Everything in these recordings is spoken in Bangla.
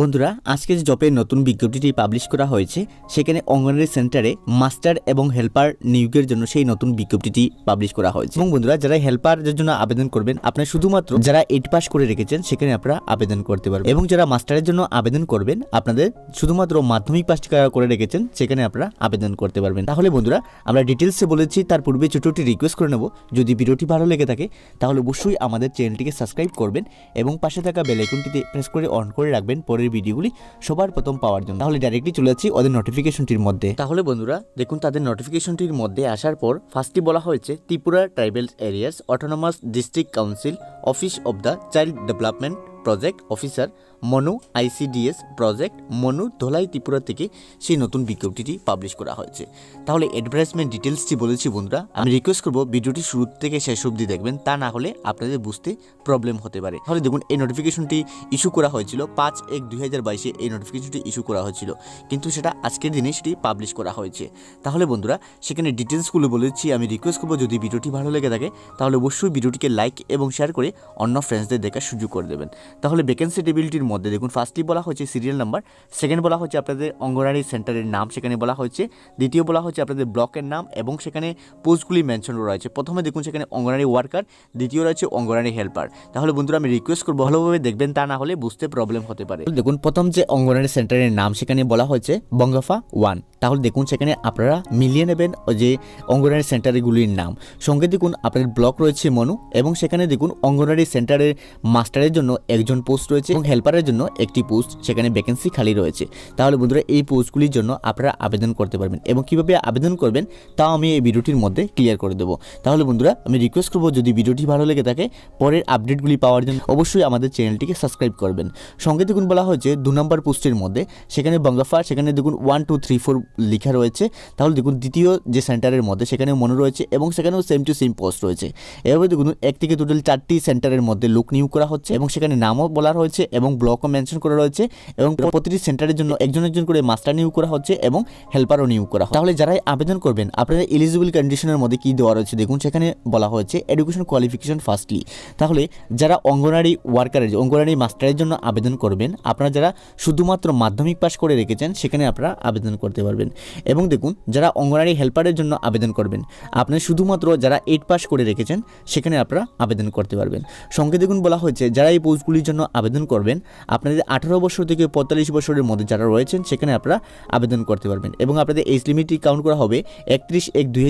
বন্ধুরা, আজকে যে জবের নতুন বিজ্ঞপ্তিটি পাবলিশ করা হয়েছে, সেখানে অঙ্গনওয়াড়ি সেন্টারে মাস্টার এবং হেল্পার নিয়োগের জন্য সেই নতুন বিজ্ঞপ্তিটি পাবলিশ করা হয়েছে। এবং বন্ধুরা, যারা হেল্পারের জন্য আবেদন করবেন, আপনারা শুধুমাত্র যারা এইট পাস করে রেখেছেন, সেখানে আপনারা আবেদন করতে পারবেন। এবং যারা মাস্টারের জন্য আবেদন করবেন, আপনাদের শুধুমাত্র মাধ্যমিক পাস করে রেখেছেন, সেখানে আপনারা আবেদন করতে পারবেন। তাহলে বন্ধুরা, আমরা ডিটেলসে বলেছি, তার পূর্বে ছোটটি রিকোয়েস্ট করে নেব। যদি ভিডিওটি ভালো লেগে থাকে, তাহলে অবশ্যই আমাদের চ্যানেলটিকে সাবস্ক্রাইব করবেন এবং পাশে থাকা বেল আইকনটিতে প্রেস করে অন করে রাখবেন পরের ভিডিওগুলি সবার প্রথম পাওয়ার জন্য। তাহলে ডাইরেক্টলি চলে যাচ্ছি ওদের নোটিফিকেশনটির মধ্যে। তাহলে বন্ধুরা, দেখুন তাদের নোটিফিকেশনটির মধ্যে আসার পর ফার্স্টটি বলা হয়েছে, Tripura tribal areas autonomous district council office of the child development project officer Manu ICDS project Manu Dhalai Tripura থেকে সেই নতুন বিজ্ঞপ্তিটি পাবলিশ করা হয়েছে। তাহলে অ্যাডভার্টাইজমেন্ট ডিটেলসটি বলেছি বন্ধুরা। আমি রিকোয়েস্ট করব ভিডিওটি শুরু থেকে শেষ অবধি দেখবেন, তা না হলে আপনাদের বুঝতে প্রবলেম হতে পারে। তাহলে দেখুন, এই নোটিফিকেশনটি ইস্যু করা হয়েছিল। পাঁচ এক দুই হাজার বাইশে এই নোটিফিকেশনটি ইস্যু করা হয়েছিল। কিন্তু সেটা আজকের দিনে সেটি পাবলিশ করা হয়েছে। তাহলে বন্ধুরা, সেখানে ডিটেলসগুলো বলেছি। আমি রিকোয়েস্ট করব যদি ভিডিওটি ভালো লেগে থাকে, তাহলে অবশ্যই ভিডিওটিকে লাইক এবং শেয়ার করে অন্য ফ্রেন্ডসদের দেখার সুযোগ করে দেবেন। তাহলে ভ্যাকেন্সি টেবিলটির মধ্যে দেখুন ফার্স্টলি বলা হচ্ছে সিরিয়াল নাম্বার সেকেন্ড বলা হচ্ছে আপনাদের অঙ্গনারী সেন্টারের নাম, সেখানে বলা হচ্ছে দ্বিতীয় বলা হচ্ছে আপনাদের ব্লকের নাম এবং সেখানে পোস্টগুলি মেনশন রয়েছে। প্রথমে দেখুন, সেখানে অঙ্গনারী ওয়ার্কার দ্বিতীয় রয়েছে অঙ্গনারী হেল্পার তাহলে বন্ধুরা, আমি রিকোয়েস্ট করব, ভালোভাবে দেখবেন, তা না হলে বুঝতে প্রবলেম হতে পারে। দেখুন, প্রথম যে অঙ্গনারী সেন্টারের নাম, সেখানে বলা হয়েছে বঙ্গফা ওয়ান তাহলে দেখুন, সেখানে আপনারা মিলিয়ে নেবেন যে অঙ্গনারী সেন্টারগুলির নাম। সঙ্গে দেখুন, আপনাদের ব্লক রয়েছে মনু এবং সেখানে দেখুন অঙ্গনারী সেন্টারের মাস্টারের জন্য একজন পোস্ট রয়েছে এবং হেল্পারের জন্য একটি পোস্ট সেখানে ভ্যাকেন্সি খালি রয়েছে। তাহলে বন্ধুরা, এই পোস্টগুলির জন্য আপনারা আবেদন করতে পারবেন এবং কীভাবে আবেদন করবেন তাও আমি এই ভিডিওটির মধ্যে ক্লিয়ার করে দেবো। তাহলে বন্ধুরা, আমি রিকোয়েস্ট করব, যদি ভিডিওটি ভালো লেগে থাকে, পরের আপডেটগুলি পাওয়ার জন্য অবশ্যই আমাদের চ্যানেলটিকে সাবস্ক্রাইব করবেন। সঙ্গে দেখুন বলা হয়েছে, দু নম্বর পোস্টের মধ্যে সেখানে বঙ্গাফা সেখানে দেখুন ওয়ান টু থ্রি ফোর লেখা রয়েছে। তাহলে দেখুন, দ্বিতীয় যে সেন্টারের মধ্যে সেখানে মনে রয়েছে এবং সেখানেও সেম টু সেম পোস্ট রয়েছে। এভাবে দেখুন, এক থেকে টোটাল চারটি সেন্টারের মধ্যে লোক নিয়োগ করা হচ্ছে এবং সেখানে নামও বলা হয়েছে এবং ব্লকও মেনশন করা রয়েছে এবং প্রতিটি সেন্টারের জন্য একজন একজন করে মাস্টার নিয়োগ করা হচ্ছে এবং হেল্পারও নিয়োগ করা তাহলে যারাই আবেদন করবেন, আপনাদের এলিজিবল কন্ডিশনের মধ্যে কি দেওয়া রয়েছে দেখুন, সেখানে বলা হয়েছে এডুকেশন কোয়ালিফিকেশন ফার্স্টলি তাহলে যারা অঙ্গনারী ওয়ার্কারের অঙ্গনারী মাস্টারের জন্য আবেদন করবেন, আপনারা যারা শুধুমাত্র মাধ্যমিক পাশ করে রেখেছেন, সেখানে আপনারা আবেদন করতে পারবেন। এবং দেখুন, যারা অঙ্গনারী হেল্পারের জন্য আবেদন করবেন, আপনি শুধুমাত্র যারা এইট পাস করে রেখেছেন, সেখানে আপনারা আবেদন করতে পারবেন। সঙ্গে দেখুন বলা হয়েছে, যারা এই পোস্টগুলির জন্য আবেদন করবেন আপনাদের আঠারো বছর থেকে পঁয়তাল্লিশ বছরের মধ্যে যারা রয়েছেন, সেখানে আপনারা আবেদন করতে পারবেন এবং আপনাদের এজ লিমিটটি কাউন্ট করা হবে একত্রিশ এক দুই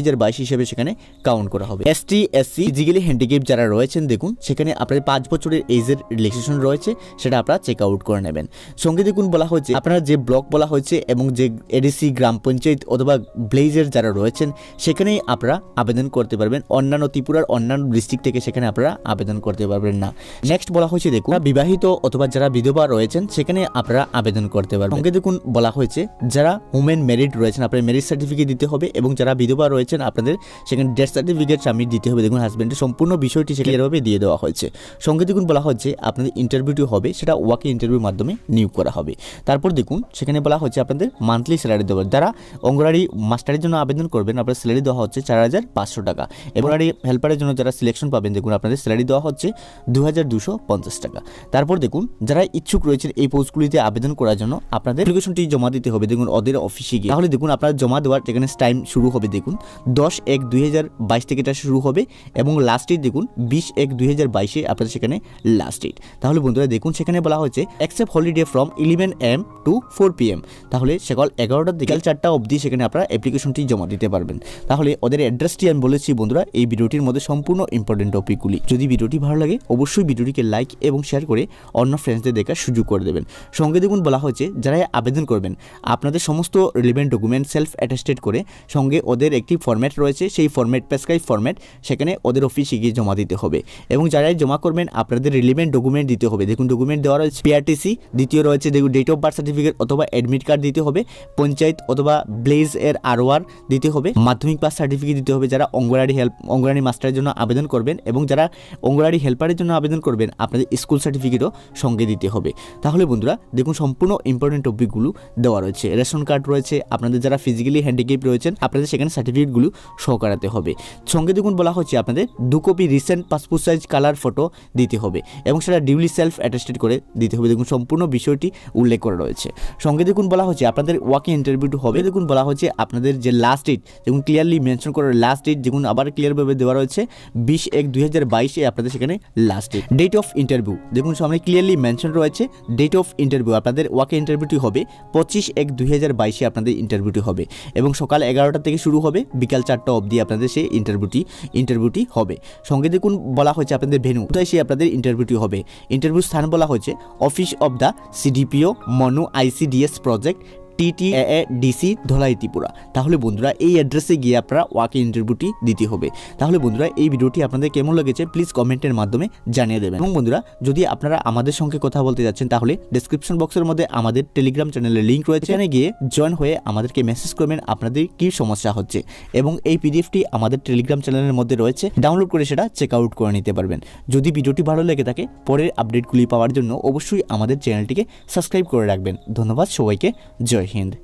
হিসেবে সেখানে কাউন্ট করা হবে। S T S C physically handicap যারা রয়েছেন, দেখুন, সেখানে আপনাদের পাঁচ বছরের এজের রিলেক্সেশন রয়েছে, সেটা আপনারা চেক আউট করে নেবেন। সঙ্গে দেখুন বলা হয়েছে, আপনারা যে ব্লক বলা হয়েছে এবং যে এডিসি গ্রাম পঞ্চায়েত অথবা ব্লেজের যারা রয়েছেন, সেখানেই আপনারা আবেদন করতে পারবেন। অন্যান্য ত্রিপুরার অন্যান্য ডিস্ট্রিক্ট থেকে সেখানে আপনারা আবেদন করতে পারবেন না। নেক্সট বলা হয়েছে, দেখুন, বিবাহিত অথবা যারা বিধবা রয়েছেন সেখানে আপনারা আবেদন করতে পারবেন। সঙ্গে দেখুন বলা হয়েছে যারা উমেন মেরিট রয়েছেন আপনার মেরিট সার্টিফিকেট দিতে হবে এবং যারা বিধবা রয়েছেন আপনাদের সেখানে ডেথ সার্টিফিকেট সাবমিট দিতে হবে। দেখুন হাজব্যান্ডের সম্পূর্ণ বিষয়টি সেখানে দিয়ে দেওয়া হয়েছে। সঙ্গে দেখুন বলা হচ্ছে আপনাদের ইন্টারভিউটি হবে সেটা ওয়াকে ইন্টারভিউর মাধ্যমে নিয়োগ করা হবে। তারপর দেখুন সেখানে বলা হচ্ছে আপনাদের মান্থলি স্যালারি দেওয়া যারা অঙ্গনারী মাস্টারের জন্য আবেদন করবেন আপনার স্যালারি দেওয়া হচ্ছে চার হাজার পাঁচশো টাকা এবং হেল্পারের জন্য যারা সিলেকশন পাবেন দেখুন আপনাদের স্যালারি দেওয়া হচ্ছে দু হাজার দুশো পঞ্চাশ টাকা। তারপর দেখুন যারা ইচ্ছুক রয়েছেন এই পোস্টগুলিতে আবেদন করার জন্য আপনাদের অ্যাপ্লিকেশনটি জমা দিতে হবে। দেখুন, ওদের অফিসে গিয়ে। তাহলে দেখুন, আপনার জমা দেওয়ার যেখানে টাইম শুরু হবে, দেখুন, দশ এক দুই থেকে এটা শুরু হবে এবং লাস্ট ডেট দেখুন, বিশ এক দুই হাজার বাইশে আপনাদের সেখানে লাস্ট ডেট তাহলে বন্ধুরা, দেখুন, সেখানে বলা হয়েছে accept holiday from eleven AM to four P M তাহলে সকাল এগারোটার বিকাল চারটা অবধি সেখানে আপনারা অ্যাপ্লিকেশনটি জমা দিতে পারবেন। তাহলে ওদের অ্যাড্রেসটি আমি বলেছি বন্ধুরা, এই ভিডিওটির মধ্যে সম্পূর্ণ ইম্পর্টেন্ট টপিকগুলি যদি ভিডিওটি ভালো লাগে, অবশ্যই ভিডিওটিকে লাইক এবং শেয়ার করে অন্য ফ্রেন্ডসদের দেখার সুযোগ করে দেবেন। সঙ্গে দেখুন বলা হয়েছে, যারা আবেদন করবেন, আপনাদের সমস্ত রিলিভেন্ট ডকুমেন্ট সেলফ অ্যাটেস্টেড করে সঙ্গে ওদের একটি ফর্ম্যাট রয়েছে, সেই ফর্ম্যাট প্রেসক্রাইব ফর্ম্যাট সেখানে ওদের অফিসে গিয়ে জমা দিতে হবে। এবং যারাই জমা করবেন, আপনাদের রিলিভেন্ট ডকুমেন্ট দিতে হবে। দেখুন ডকুমেন্ট দেওয়া রয়েছে পিআরটিসি দ্বিতীয় রয়েছে দেখুন ডেট অফ বার্থ সার্টিফিকেট অথবা অ্যাডমিট কার্ড দিতে হবে, পঞ্চায়েত অথবা ব্লেজ এর আরওয়ার দিতে হবে, মাধ্যমিক পাস সার্টিফিকেট দিতে হবে যারা অঙ্গনারী হেল্প অঙ্গনারী মাস্টারের জন্য আবেদন করবেন এবং যারা অঙ্গনারী হেল্পারের জন্য আবেদন করবেন, আপনাদের স্কুল সার্টিফিকেটও সঙ্গে দিতে দিতে হবে। তাহলে বন্ধুরা, দেখুন সম্পূর্ণ ইম্পর্টেন্ট টপিকগুলো দেওয়া রয়েছে। রেশন কার্ড রয়েছে, আপনাদের যারা ফিজিক্যালি হ্যান্ডিক্যাপ রয়েছেন, আপনাদের সেখানে সার্টিফিকেটগুলো শো করাতে হবে। সঙ্গে দেখুন বলা হচ্ছে, আপনাদের দু copy recent passport size colour photo দিতে হবে এবং সেটা ডিউলি সেলফ অ্যাটেস্টেড করে দিতে হবে। দেখুন সম্পূর্ণ বিষয়টি উল্লেখ করা রয়েছে। সঙ্গে দেখুন বলা হচ্ছে, আপনাদের ওয়াকিং ইন্টারভিউটি হবে। দেখুন বলা হচ্ছে, আপনাদের যে লাস্ট ডেট দেখুন ক্লিয়ারলি মেনশন করার লাস্ট ডেট দেখুন আবার ক্লিয়ারভাবে দেওয়া রয়েছে, বিশ এক দুই হাজার বাইশে আপনাদের সেখানে last date date of interview দেখুন সামনে ক্লিয়ারলি মেনশন রয়েছে ডেট অফ ইন্টারভিউ আপনাদের ওয়াকে ইন্টারভিউটি হবে পঁচিশ এক দুই হাজার বাইশে আপনাদের ইন্টারভিউটি হবে এবং সকাল এগারোটা থেকে শুরু হবে, বিকাল চারটা অবধি আপনাদের সেই ইন্টারভিউটি ইন্টারভিউটি হবে। সঙ্গে দেখুন, বলা হয়েছে আপনাদের ভেনু কোথায় সেই আপনাদের ইন্টারভিউটি হবে। ইন্টারভিউ স্থান বলা হয়েছে office of the CDPO Manu ICDS project TT DC Dhalai Tripura তাহলে বন্ধুরা, এই অ্যাড্রেসে গিয়ে আপনারা ওয়াকিং ইন্টারভিউটি দিতে হবে। তাহলে বন্ধুরা, এই ভিডিওটি আপনাদের কেমন লেগেছে প্লিজ কমেন্টের মাধ্যমে জানিয়ে দেবেন। এবং বন্ধুরা, যদি আপনারা আমাদের সঙ্গে কথা বলতে যাচ্ছেন, তাহলে ডিসক্রিপশন বক্সের মধ্যে আমাদের টেলিগ্রাম চ্যানেলের লিঙ্ক রয়েছে। এখানে গিয়ে জয়েন হয়ে আমাদেরকে মেসেজ করবেন, আপনাদের কী সমস্যা হচ্ছে। এবং এই পিডিএফটি আমাদের টেলিগ্রাম চ্যানেলের মধ্যে রয়েছে ডাউনলোড করে সেটা চেক আউট করে নিতে পারবেন। যদি ভিডিওটি ভালো লেগে থাকে, পরের আপডেটগুলি পাওয়ার জন্য অবশ্যই আমাদের চ্যানেলটিকে সাবস্ক্রাইব করে রাখবেন। ধন্যবাদ সবাইকে, জয় Hind.